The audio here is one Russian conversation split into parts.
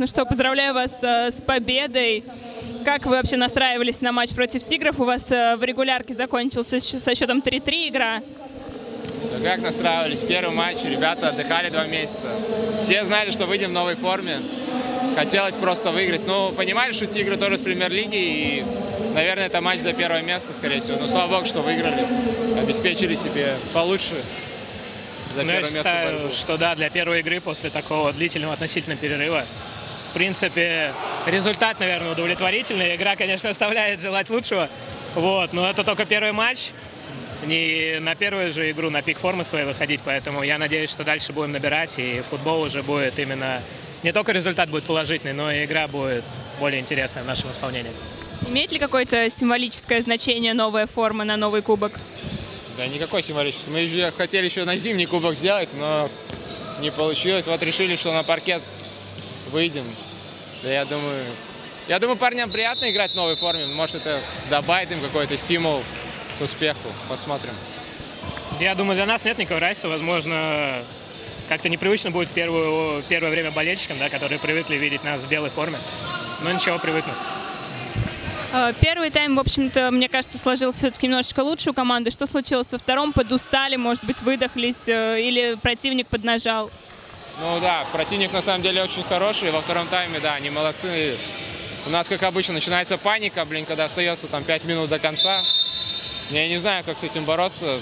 Ну что, поздравляю вас э, с победой. Как вы вообще настраивались на матч против Тигров? У вас э, в регулярке закончился со счетом 3-3 игра. Да как настраивались? Первый матч, ребята отдыхали два месяца. Все знали, что выйдем в новой форме. Хотелось просто выиграть. Ну, понимали, что Тигры тоже с премьер-лиги, и, наверное, это матч за первое место, скорее всего. Но слава богу, что выиграли, обеспечили себе получше за Ну, я первое место считаю, борьбу. что да, для первой игры после такого длительного относительно перерыва, в принципе, результат, наверное, удовлетворительный. Игра, конечно, оставляет желать лучшего. Вот, но это только первый матч. Не на первую же игру на пик формы своей выходить, поэтому я надеюсь, что дальше будем набирать, и футбол уже будет именно... Не только результат будет положительный, но и игра будет более интересная в нашем исполнении. Имеет ли какое-то символическое значение новая форма на новый кубок? Да никакой символический. Мы же хотели еще на зимний кубок сделать, но не получилось. Вот решили, что на паркет выйдем. Да я думаю, я думаю, парням приятно играть в новой форме. Может, это добавит им какой-то стимул к успеху. Посмотрим. Я думаю, для нас нет никакой разницы. Возможно, как-то непривычно будет в первую, первое время болельщикам, да, которые привыкли видеть нас в белой форме. Но ничего, привыкнут. Э, Первый тайм, в общем-то, мне кажется, сложился все-таки немножечко лучше у команды. Что случилось во втором? Подустали, может быть, выдохлись э, или противник поднажал? Ну да, противник на самом деле очень хороший. Во втором тайме, да, они молодцы. У нас, как обычно, начинается паника, блин, когда остается там 5 минут до конца. Я не знаю, как с этим бороться.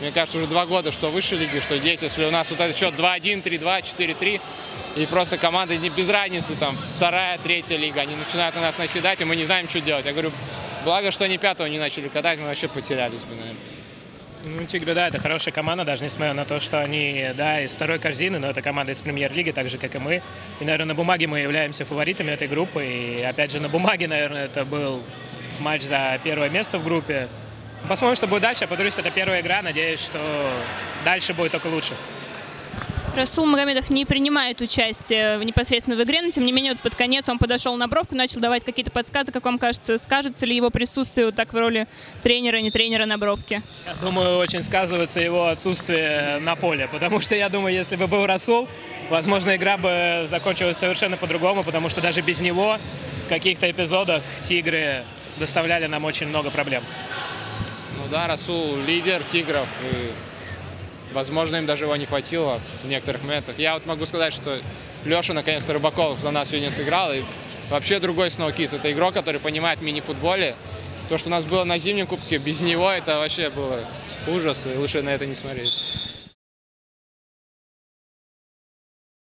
Мне кажется, уже два года, что выше лиги, что здесь, если у нас вот этот счет 2-1, 3-2, 4-3, и просто команды не без разницы, там, вторая, третья лига, они начинают на нас наседать, и мы не знаем, что делать. Я говорю, благо, что они пятого не начали катать, мы вообще потерялись бы, наверное. Ну, Тигры, да, это хорошая команда, даже несмотря на то, что они, да, из второй корзины, но это команда из премьер-лиги, так же, как и мы. И, наверное, на бумаге мы являемся фаворитами этой группы. И, опять же, на бумаге, наверное, это был матч за первое место в группе. Посмотрим, что будет дальше. Повторюсь, это первая игра. Надеюсь, что дальше будет только лучше. Расул Магомедов не принимает участие непосредственно в игре, но тем не менее вот под конец он подошел на бровку, начал давать какие-то подсказки, как вам кажется, скажется ли его присутствие вот так в роли тренера, не тренера на бровке? Я думаю, очень сказывается его отсутствие на поле, потому что я думаю, если бы был Расул, возможно, игра бы закончилась совершенно по-другому, потому что даже без него в каких-то эпизодах тигры доставляли нам очень много проблем. Ну да, Расул лидер Тигров. И, возможно, им даже его не хватило в некоторых моментах. Я вот могу сказать, что Леша наконец-то Рыбаков за нас сегодня сыграл. И вообще другой Сноукис. Это игрок, который понимает мини-футболе. То, что у нас было на зимнем кубке, без него это вообще было ужас. И лучше на это не смотреть.